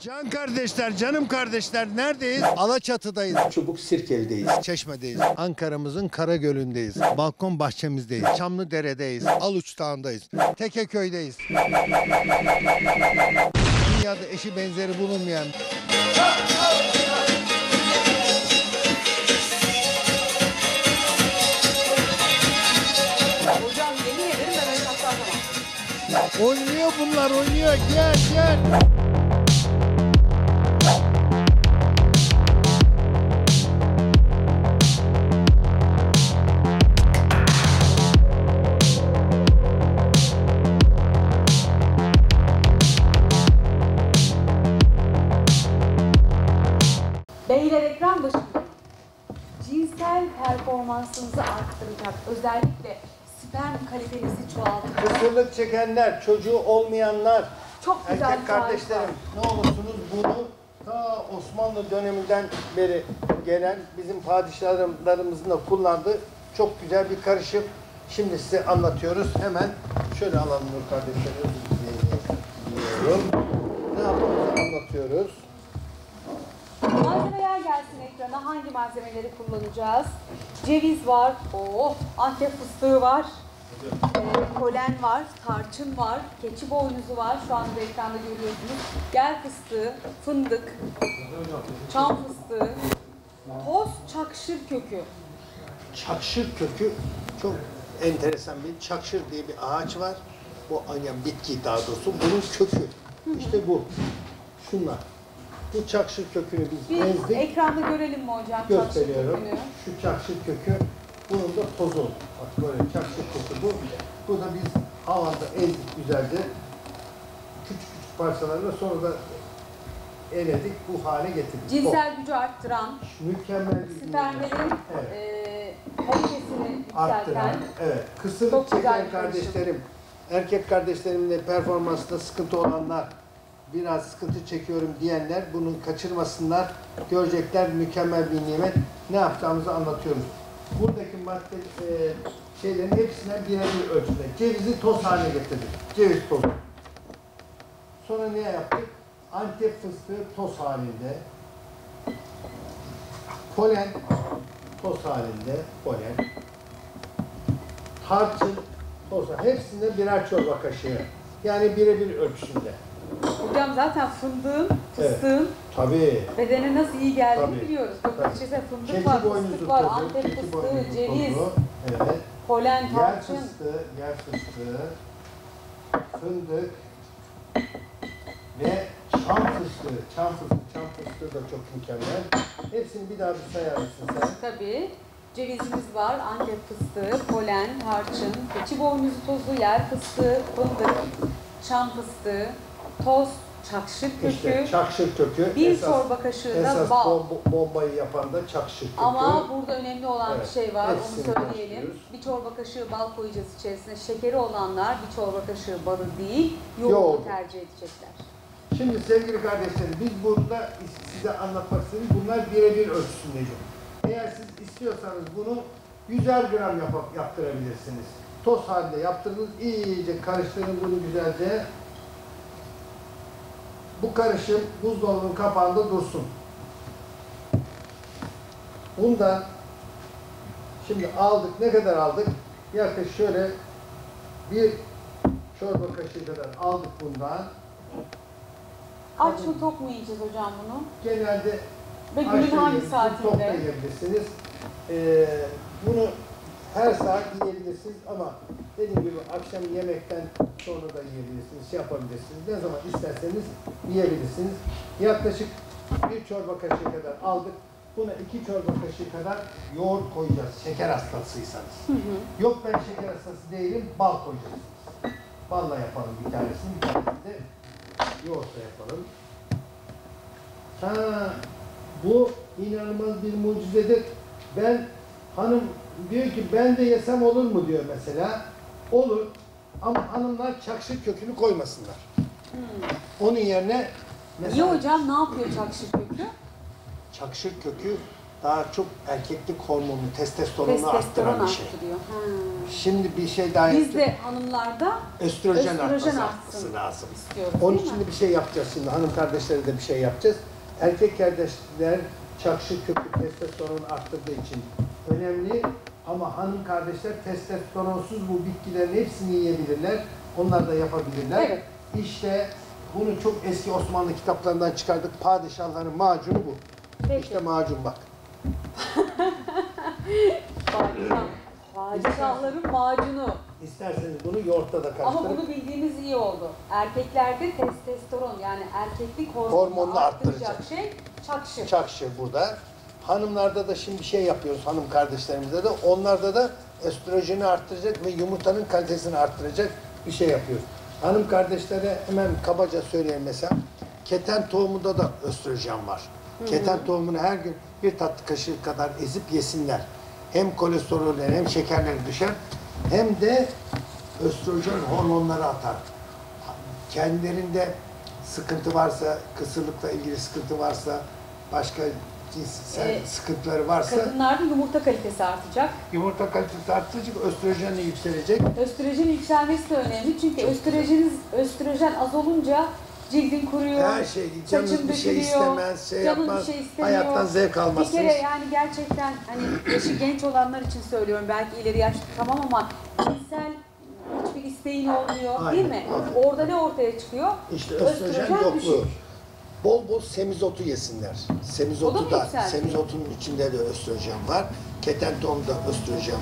Can kardeşler, canım kardeşler neredeyiz? Alaçatı'dayız. Çubuk Sirkeli'deyiz. Çeşme'deyiz. Ankara'mızın Karagölü'ndeyiz. Balkon bahçemizdeyiz. Çamlıdere'deyiz. Aluç Dağı'ndayız. Tekeköy'deyiz. Dünyada eşi benzeri bulunmayan Hocam yemin ederim ben öyle saklanamam. Oynuyor bunlar oynuyor. Gel gel. Cinsel performansınızı arttıracak. Özellikle sperm kalitenizi çoğaltacak. Kısırlık çekenler, çocuğu olmayanlar, Çok güzel erkek kardeşlerim var. ne olursunuz bunu ta Osmanlı döneminden beri gelen bizim padişahlarımızın da kullandığı çok güzel bir karışım. Şimdi size anlatıyoruz. Hemen şöyle alalım Nur kardeşlerim. Ne yaptığımızı anlatıyoruz. Malzemeler gelsin ekrana. Hangi malzemeleri kullanacağız? Ceviz var. Oh, antep fıstığı var. Ee, polen var, tarçın var, keçi boynuzu var. Şu anda ekranda görüyorsunuz. Gel fıstığı, fındık, çam fıstığı, toz çakşır kökü. Çakşır kökü çok enteresan bir çakşır diye bir ağaç var. Bu yani bitki daha doğrusu. Bunun kökü. İşte bu. Şunlar. Bu çakşır kökünü biz Bir ezdik. ekranda görelim mi hocam gösteriyorum. kökünü? Şu çakşır kökü, bunun da tozu. Bak böyle çakşır kökü bu. Bu da biz havada ezdik güzelce. Küçük küçük parçalarla sonra da eledik, bu hale getirdik. Cinsel gücü arttıran. Mükemmel spermlerin Evet. eee kalitesini arttıran, evet. Kısırlık çeken kardeşlerim, erkek kardeşlerimle performansında sıkıntı olanlar, biraz sıkıntı çekiyorum diyenler bunu kaçırmasınlar. Görecekler mükemmel bir nimet. Ne yapacağımızı anlatıyoruz. Buradaki madde e, şeylerin hepsine birebir ölçüde. Cevizi toz haline getirdik. Ceviz tozu. Sonra ne yaptık? Antep fıstığı toz halinde. Polen toz halinde. Polen. Tarçın toz Hepsinde birer çorba kaşığı. Yani birebir ölçüsünde. Hocam zaten fındığın, Evet. fıstığın Tabii. bedene nasıl iyi geldiğini Tabii. biliyoruz. Bakın Tabii. içerisinde fındık Keçi var, fıstık var, tozu, antep keçi fıstığı, ceviz, tozu, evet. polen, Yer tarçın. fıstığı, yer fıstığı, fındık ve çam fıstığı. Çam fıstığı, çam fıstığı da çok mükemmel. Hepsini bir daha bir sayar mısın sen? Tabii. Cevizimiz var, antep fıstığı, polen, tarçın, keçi boynuzu tozu, yer fıstığı, fındık, çam fıstığı, toz, çakşır kökü, İşte çakşır kökü. bir esas, çorba kaşığı da esas bal. bom- bombayı yapan da çakşır kökü. Ama burada önemli olan Evet, bir şey var, onu söyleyelim. karıştırıyoruz. Bir çorba kaşığı bal koyacağız içerisine. Şekeri olanlar bir çorba kaşığı balı değil, yoğurdu tercih edecekler. Şimdi sevgili kardeşlerim biz burada size anlatmak istedim. Bunlar birebir ölçüsündeydi. Eğer siz istiyorsanız bunu 100'er gram yapıp yaptırabilirsiniz. Toz halinde yaptırdınız. iyice karıştırın bunu güzelce. Bu karışım buzdolabının kapağında dursun. Bundan şimdi aldık. Ne kadar aldık? Yaklaşık şöyle bir çorba kaşığı kadar aldık bundan. Aç mı tok mu yiyeceğiz hocam bunu? Genelde Ve günün hangi yiyebilirsiniz, Tok da saatinde? yiyebilirsiniz. Ee, bunu her saat yiyebilirsiniz ama dediğim gibi akşam yemekten sonra da yiyebilirsiniz, şey yapabilirsiniz. Ne zaman isterseniz yiyebilirsiniz. Yaklaşık bir çorba kaşığı kadar aldık. Buna iki çorba kaşığı kadar yoğurt koyacağız şeker hastasıysanız. Hı hı. Yok ben şeker hastası değilim, bal koyacaksınız. Balla yapalım bir tanesini, bir tanesini de yoğurtla yapalım. Ha, bu inanılmaz bir mucizedir. Ben hanım diyor ki ben de yesem olur mu diyor mesela. Olur ama hanımlar çakşır kökünü koymasınlar. Onun yerine İyi hocam ne yapıyor çakşır kökü? çakşır kökü daha çok erkeklik hormonu, testosteronu Testosteron arttıran bir şey. arttırıyor. Ha. Şimdi bir şey daha Biz de hanımlarda Östrojen, östrojen artması artması lazım. Onun için de bir şey yapacağız şimdi. Hanım kardeşlere de bir şey yapacağız. Erkek kardeşler çakşı kökü testosteron arttırdığı için önemli. Ama hanım kardeşler testosteronsuz bu bitkilerin hepsini yiyebilirler. Onlar da yapabilirler. Evet. İşte bunu çok eski Osmanlı kitaplarından çıkardık. Padişahların macunu bu. Peki. İşte macun bak. Padişah. Padişahların macunu. İsterseniz bunu yoğurtla da Ama karıştırıp bunu bildiğimiz iyi oldu. Erkeklerde testosteron yani erkeklik hormonunu Hormonunu arttıracak arttıracak. şey çakşı. çakşı burada. Hanımlarda da şimdi bir şey yapıyoruz hanım kardeşlerimizde de. Onlarda da östrojeni arttıracak ve yumurtanın kalitesini arttıracak bir şey yapıyoruz. Hanım kardeşlere hemen kabaca söyleyeyim mesela. Keten tohumunda da östrojen var. Keten tohumunu her gün bir tatlı kaşığı kadar ezip yesinler. Hem kolesterolleri hem şekerleri düşer hem de östrojen hormonları atar kendilerinde sıkıntı varsa, kısırlıkla ilgili sıkıntı varsa, başka cinsel Ee, sıkıntıları varsa Kadınlarda yumurta kalitesi artacak. yumurta kalitesi artacak, östrojen de yükselecek. Östrojenin yükselmesi de önemli çünkü östrojen, östrojen az olunca cildin kuruyor. Her şey, canınız saçın bir şey istemez, şey canın yapmaz, bir şey istemiyor. hayattan zevk Bir almazsınız. kere yani gerçekten hani yaşı genç olanlar için söylüyorum belki ileri yaşlı tamam ama cinsel hiçbir isteğin olmuyor değil Aynen, mi? aynen. Orada ne ortaya çıkıyor? İşte östrojen yokluğu. düşük. Bol bol semizotu yesinler. Da Semizotu da, yükseltiyor? semizotunun içinde de östrojen var. Keten tohumda östrojen